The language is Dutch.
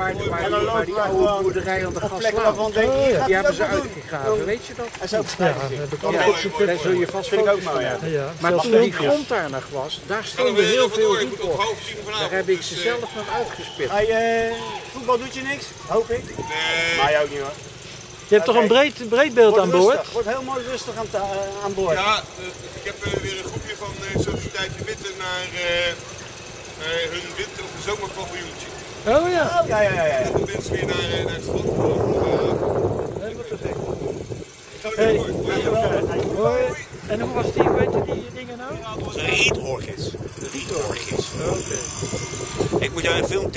waar, die oude boerderij aan de waarvan gaslaan. denk je, Die hebben ze uitgegraven, weet je dat? En zo Ja, Ja, daar zul je vast Vind ik ook van mooi, ja. hebben. Ja, Maar toen die grond daar nog was, daar stonden heel veel op. vanavond. Daar heb ik ze zelf nog uitgespit. Hey, eh, voetbal doet je niks, hoop ik. Nee. Maar jou ook niet hoor. Je hebt toch een breed, breed beeld aan boord? rustig, Word heel mooi rustig aan, eh, aan boord. Ja, eh, ik heb weer een groepje van eh Sociëteitje Witte naar hun winter- of zomerpaviljoentje. Oh ja. Oh, ja, ja, ja. ja. Dat de mensen weer naar, eh, naar het strand komen. Uh, Helemaal perfect. Hey. Hoi. En hoe was die, weet je die dingen nou? Dat was een rietorgis. Rietorgis. Ik moet jou een film